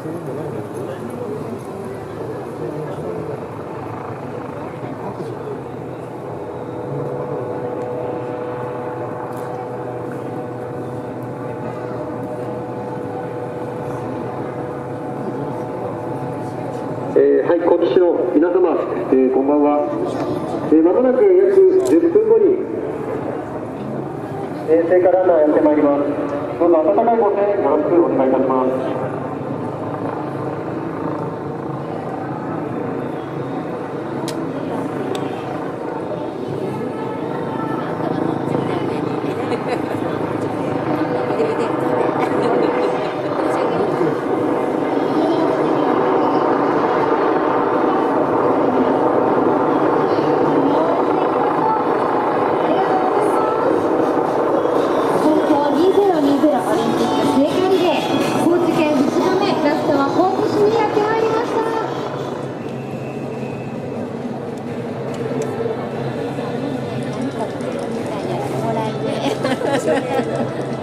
えー、はい、高知市の皆様、えー、こんばんは。えー、まもなく約10分後に、えー、聖火ランナーやってまいります。どうぞ温かいご声援よろしくお願いいたします。ですよ。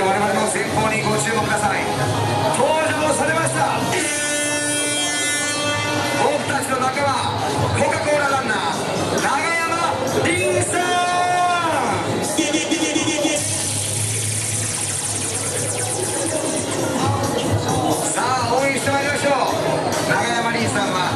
して我々の前方にご注目ください。登場されました。僕たちの仲間コカ・コーラランナー長山凛さん。さあ応援してまいりましょう。長山凛さんは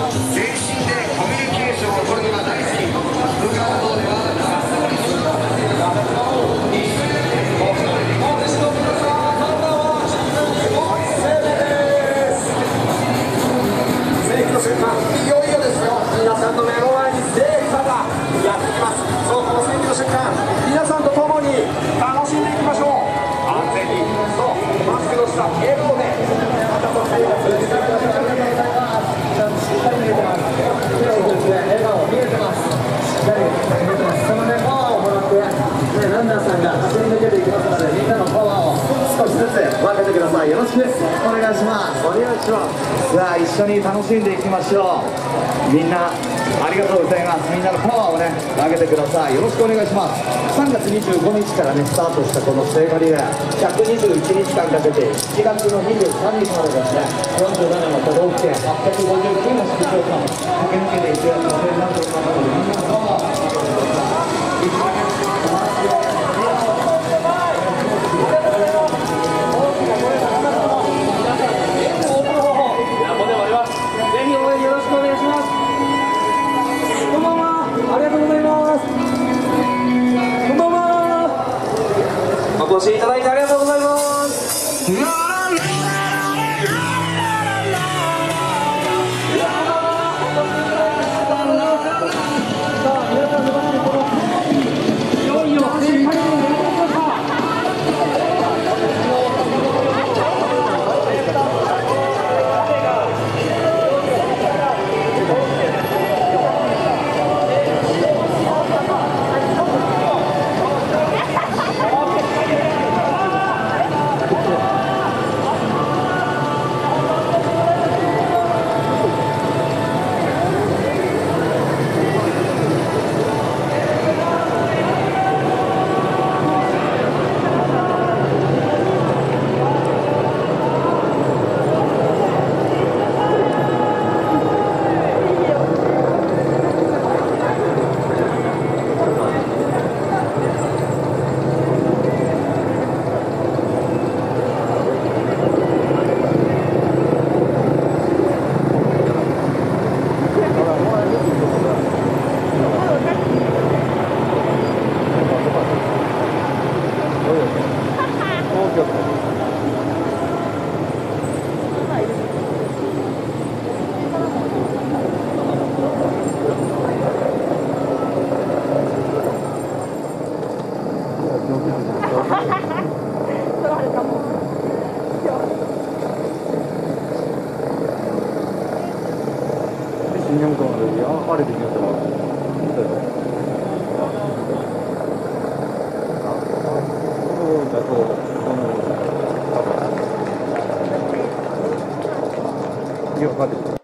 しんでいきましょう。みんなありがとうございます。みんなのパワーをね上げてください。よろしくお願いします。3月25日からねスタートしたこの聖火リレー。121日間かけて7月の23日までですね。47の都道府県859の市区町村駆け抜けていく予定になっております。のでみんなのパワーぜひ応援よろしくお願い越しいただいてありがとうございます。東京26聖火リレー